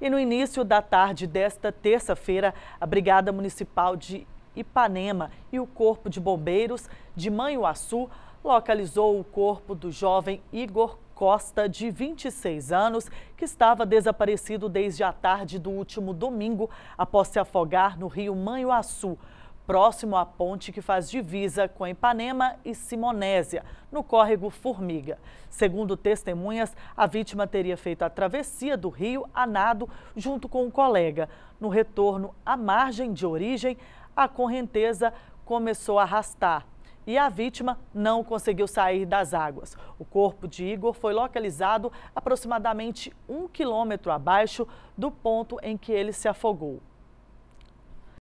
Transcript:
E no início da tarde desta terça-feira, a Brigada Municipal de Ipanema e o Corpo de Bombeiros de Manhuaçu localizou o corpo do jovem Igor Costa, de 26 anos, que estava desaparecido desde a tarde do último domingo após se afogar no rio Manhuaçu próximo à ponte que faz divisa com Ipanema e Simonésia, no córrego Formiga. Segundo testemunhas, a vítima teria feito a travessia do rio a nado junto com um colega. No retorno à margem de origem, a correnteza começou a arrastar e a vítima não conseguiu sair das águas. O corpo de Igor foi localizado aproximadamente um quilômetro abaixo do ponto em que ele se afogou.